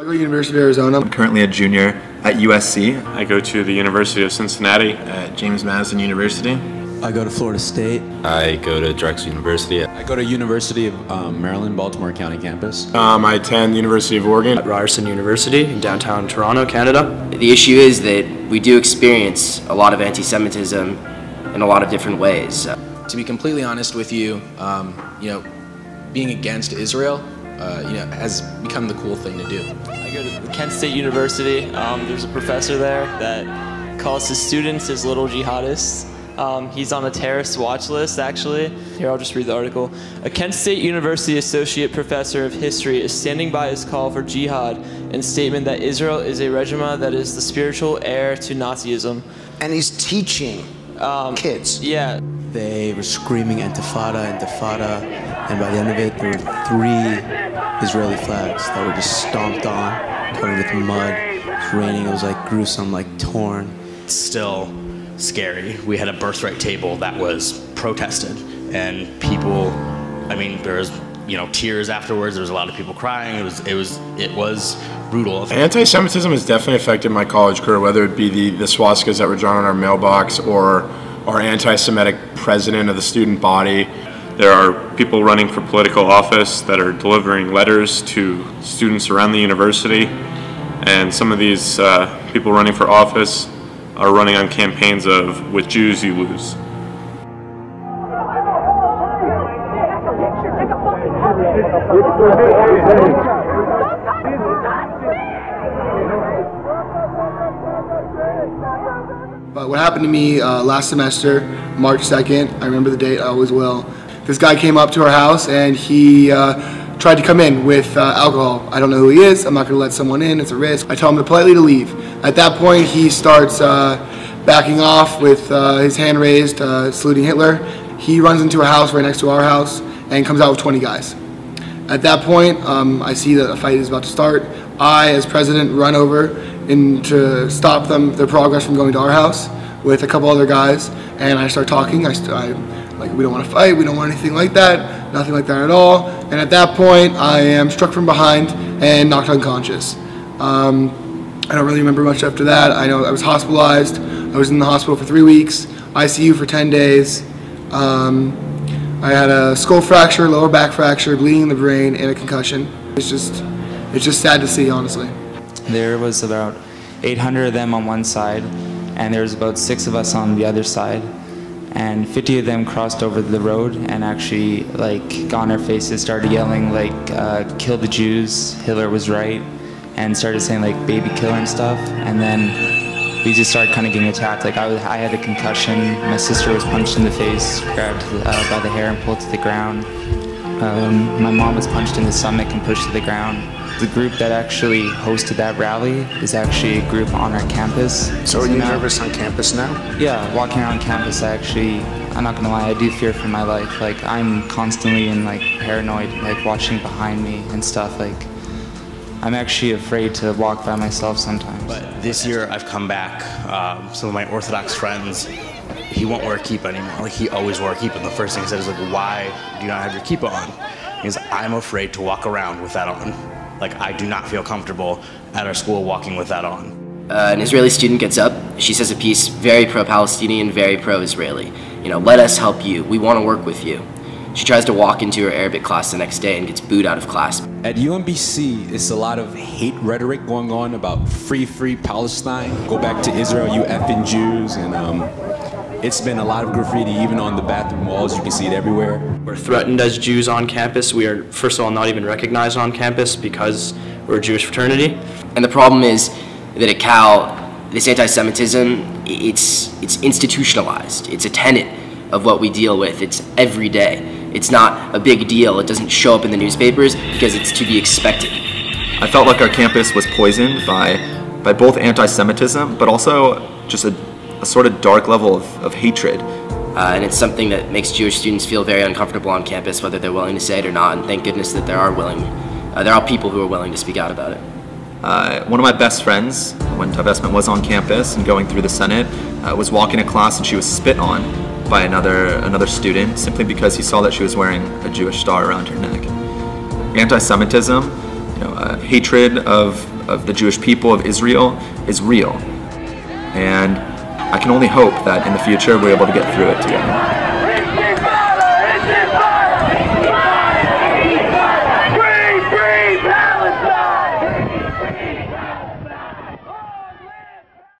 I go to University of Arizona. I'm currently a junior at USC. I go to the University of Cincinnati. At James Madison University. I go to Florida State. I go to Drexel University. I go to University of um, Maryland, Baltimore County campus. Um, I attend the University of Oregon. At Ryerson University in downtown Toronto, Canada. The issue is that we do experience a lot of anti-Semitism in a lot of different ways. To be completely honest with you, um, you know, being against Israel, uh, you know, has become the cool thing to do. I go to Kent State University. Um, there's a professor there that calls his students his little jihadists. Um, he's on a terrorist watch list, actually. Here, I'll just read the article. A Kent State University Associate Professor of History is standing by his call for jihad and statement that Israel is a regime that is the spiritual heir to Nazism. And he's teaching um, kids. Yeah. They were screaming Intifada, Intifada, and by the end of it, there were three Israeli flags that were just stomped on, covered with mud. It was raining. It was like gruesome, like torn. Still scary. We had a birthright table that was protested, and people. I mean, there was you know tears afterwards. There was a lot of people crying. It was it was it was brutal. Anti-Semitism has definitely affected my college career, whether it be the the swastikas that were drawn on our mailbox or our anti-Semitic president of the student body. There are people running for political office that are delivering letters to students around the university, and some of these uh, people running for office are running on campaigns of "With Jews you lose." But what happened to me uh, last semester, March 2nd, I remember the date, I always will. This guy came up to our house and he uh, tried to come in with uh, alcohol. I don't know who he is, I'm not going to let someone in, it's a risk. I tell him to politely to leave. At that point, he starts uh, backing off with uh, his hand raised, uh, saluting Hitler. He runs into a house right next to our house and comes out with 20 guys. At that point, um, I see that a fight is about to start. I, as president, run over to stop them, their progress from going to our house with a couple other guys, and I start talking. I, I like, we don't want to fight, we don't want anything like that, nothing like that at all. And at that point, I am struck from behind and knocked unconscious. Um, I don't really remember much after that. I know I was hospitalized. I was in the hospital for three weeks, ICU for 10 days. Um, I had a skull fracture, lower back fracture, bleeding in the brain, and a concussion. It's just, it's just sad to see, honestly. There was about 800 of them on one side, and there was about six of us on the other side. And 50 of them crossed over the road and actually, like, got on their faces, started yelling, like, uh, kill the Jews, Hitler was right, and started saying, like, baby killer and stuff. And then we just started kind of getting attacked. Like, I, was, I had a concussion, my sister was punched in the face, grabbed uh, by the hair and pulled to the ground. Um, my mom was punched in the stomach and pushed to the ground the group that actually hosted that rally is actually a group on our campus. So are you now, nervous on campus now? Yeah, walking around campus, I actually, I'm not gonna lie, I do fear for my life. Like, I'm constantly in, like, paranoid, like, watching behind me and stuff. Like, I'm actually afraid to walk by myself sometimes. But this year I've come back, um, some of my Orthodox friends, he won't wear a kippah anymore. Like, he always wore a kippah. And the first thing he said is, like, why do you not have your kippah on? Because I'm afraid to walk around with that on. Like, I do not feel comfortable at our school walking with that on. Uh, an Israeli student gets up. She says a piece very pro-Palestinian, very pro-Israeli. You know, let us help you. We want to work with you. She tries to walk into her Arabic class the next day and gets booed out of class. At UMBC, it's a lot of hate rhetoric going on about free, free Palestine. Go back to Israel, you effing Jews, and um, it's been a lot of graffiti even on the bathroom walls. You can see it everywhere. We're threatened as Jews on campus. We are, first of all, not even recognized on campus because we're a Jewish fraternity. And the problem is that at Cal, this anti-Semitism, it's, it's institutionalized. It's a tenet of what we deal with. It's every day. It's not a big deal. It doesn't show up in the newspapers because it's to be expected. I felt like our campus was poisoned by, by both anti-Semitism, but also just a, a sort of dark level of, of hatred. Uh, and it's something that makes Jewish students feel very uncomfortable on campus, whether they're willing to say it or not. And thank goodness that there are willing, uh, there are people who are willing to speak out about it. Uh, one of my best friends, when divestment was on campus and going through the Senate, uh, was walking to class and she was spit on by another another student simply because he saw that she was wearing a Jewish star around her neck. Anti-Semitism, you know, uh, hatred of of the Jewish people of Israel is real. And I can only hope that in the future we're able to get through it together.